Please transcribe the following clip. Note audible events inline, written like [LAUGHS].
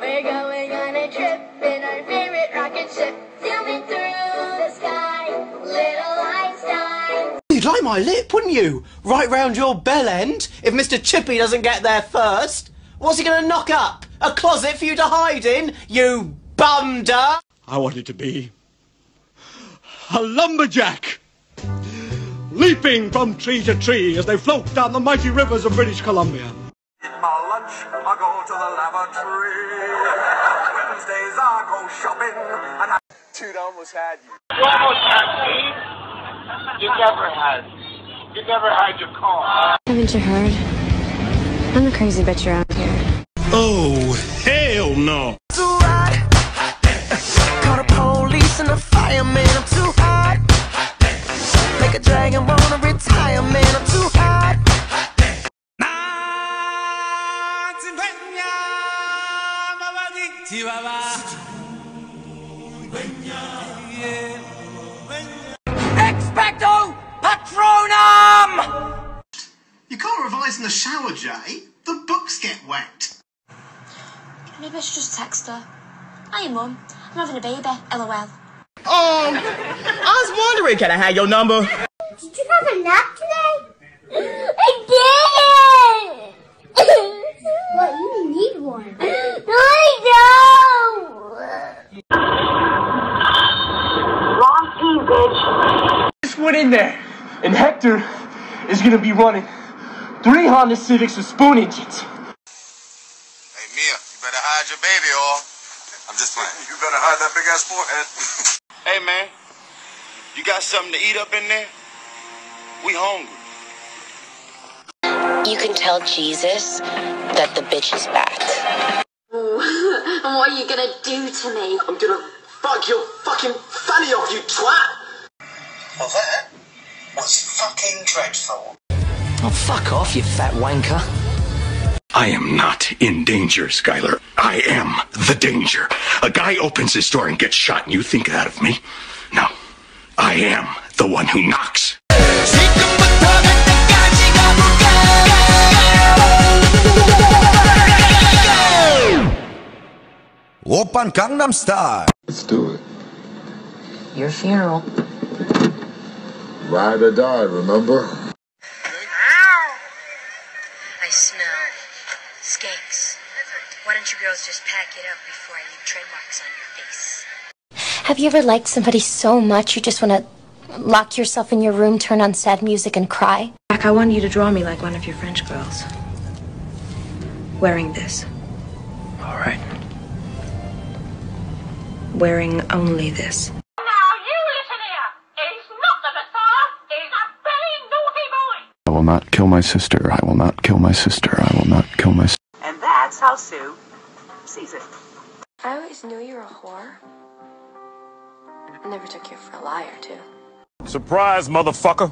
We're going on a trip in our favorite rocket ship, zooming through the sky, little Einstein. You'd like my lip, wouldn't you? Right round your bell end, if Mr. Chippy doesn't get there first. What's he gonna knock up? A closet for you to hide in, you bumder? I wanted to be a lumberjack, leaping from tree to tree as they float down the mighty rivers of British Columbia. To the lavatory. Wednesdays, I go shopping. And I... Dude, I almost had you. You almost had me. You never had. You never had your car. Haven't you heard? I'm the crazy bitch around here. Oh, hell no! too hot. Call the police and the fireman. Expecto Patronum! You can't revise in the shower, Jay. The books get wet. Maybe I should just text her. Hi, Mum. I'm having a baby. LOL. Um, I was wondering, can I have your number? Did you have a nap today? [GASPS] I did! [COUGHS] what, you need one. [GASPS] No, I don't! Wrong team, bitch. Just went in there, and Hector is gonna be running three Honda Civics with spoon engines. Hey, Mia, you better hide your baby, or I'm just playing. [LAUGHS] You better hide that big ass forehead. [LAUGHS] Hey, man. You got something to eat up in there? We hungry. You can tell Jesus that the bitch is back. [LAUGHS] and what are you gonna do to me? I'm gonna fuck your fucking fanny off, you twat. Well, that was fucking dreadful. Oh, fuck off, you fat wanker. I am not in danger, Skyler. I am the danger. A guy opens his door and gets shot, and you think that of me? No. I am the one who knocks. Open Gangnam Style. Let's do it. Your funeral. Ride or die, remember? Ow! I smell skanks. Why don't you girls just pack it up before I leave tread marks on your face? Have you ever liked somebody so much you just want to lock yourself in your room, turn on sad music, and cry? Jack, I want you to draw me like one of your French girls. Wearing this. All right. Wearing only this. Now, you listen here. He's not the Messiah. He's a very naughty boy. I will not kill my sister. I will not kill my sister. I will not kill my sister. And that's how Sue sees it. I always knew you were a whore. I never took you for a liar, too. Surprise, motherfucker.